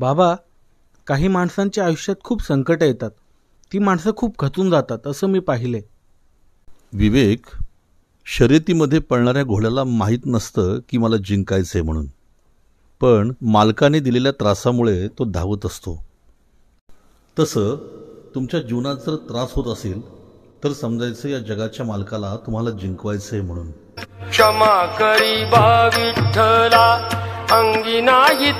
बाबा काही माणसांच्या आयुष्यात खूप संकटं येतात. ती माणसं खूप खचून जातात असं मी पाहिले. विवेक शर्यतीमध्ये पळणाऱ्या घोड्याला माहीत नसतं की मला जिंकायचं आहे म्हणून. पण मालकाने दिलेल्या त्रासामुळे तो धावत असतो. तसं तुमच्या जीवनात जर त्रास होत असेल तर समजायचं या जगाच्या मालकाला तुम्हाला जिंकवायचं आहे म्हणून. क्षमा करी बा विठ्ठला अंगी नाही